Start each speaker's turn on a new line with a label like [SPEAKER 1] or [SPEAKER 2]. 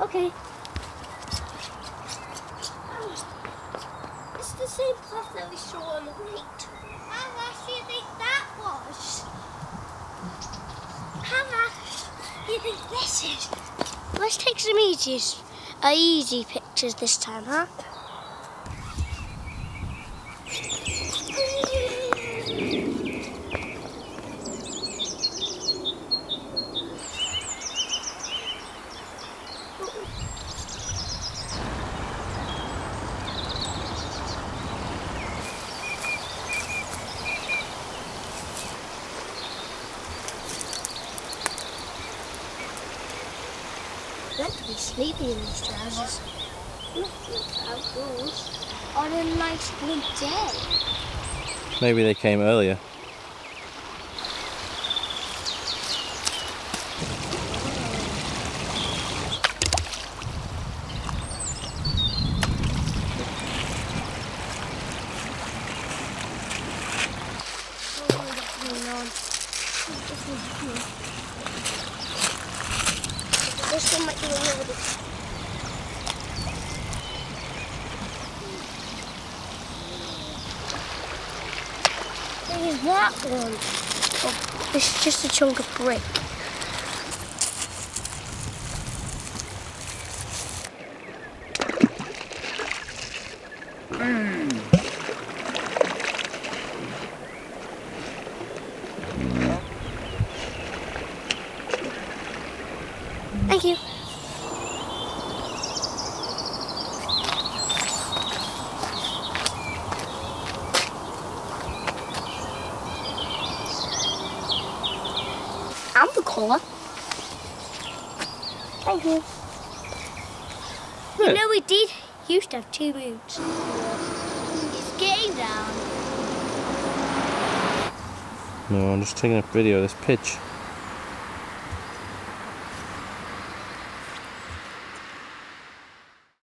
[SPEAKER 1] Okay. It's the same path that we saw on the right.
[SPEAKER 2] How much do you think that was?
[SPEAKER 1] How do you think this is? Let's take some easy, uh, easy pictures this time, huh? Meant to be sleeping in these trousers. Look, look outdoors on a nice blue day.
[SPEAKER 3] Maybe they came earlier.
[SPEAKER 1] Oh, what's going on? This one's here. This one might be over the There's that one. Oh, just a chunk of brick. Hmm. Thank you. I'm the caller. Thank you. You know we did used to have two moons. It's getting down.
[SPEAKER 3] No, I'm just taking a video of this pitch.